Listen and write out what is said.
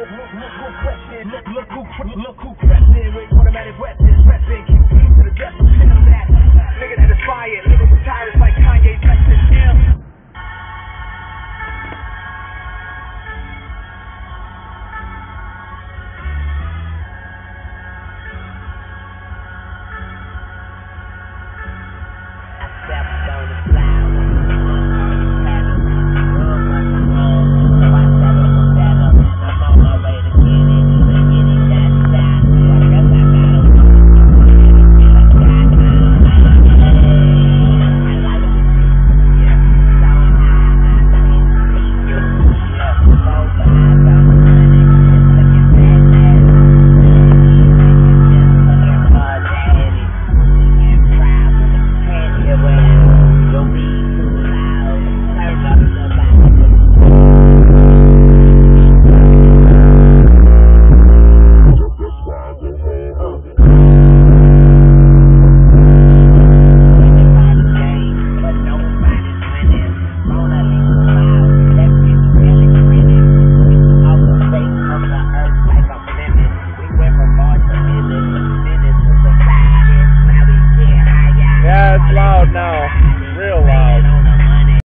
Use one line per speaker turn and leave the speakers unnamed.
look, look, look who crept in, look, look who, look who crept in, automatic weapon.